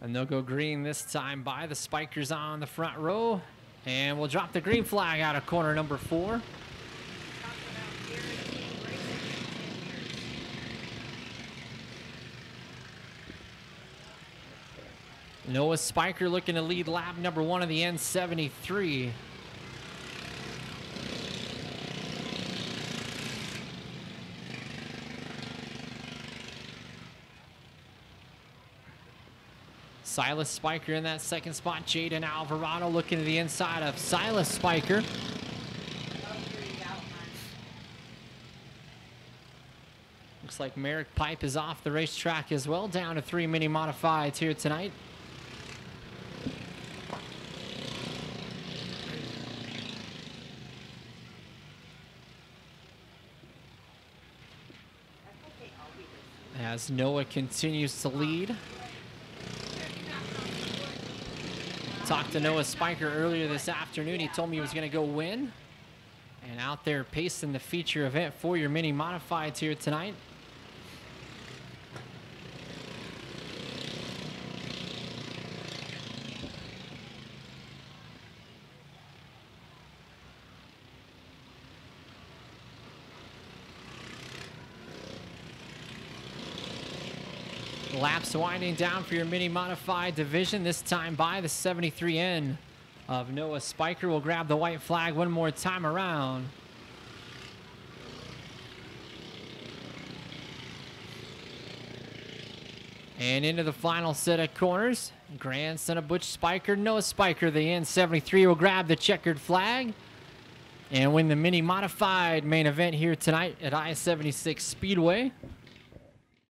And they'll go green this time by the spikers on the front row. And we'll drop the green flag out of corner number four. Noah Spiker looking to lead lap number one of the N73. Silas Spiker in that second spot. Jaden Alvarado looking to the inside of Silas Spiker. Looks like Merrick Pipe is off the racetrack as well, down to three mini modifieds here tonight. As Noah continues to lead. Talked to Noah Spiker earlier this afternoon. He told me he was going to go win. And out there pacing the feature event for your mini modifieds here tonight. Laps winding down for your mini modified division, this time by the 73N of Noah Spiker. will grab the white flag one more time around. And into the final set of corners. Grandson of Butch Spiker, Noah Spiker, the N73 will grab the checkered flag and win the mini modified main event here tonight at I-76 Speedway.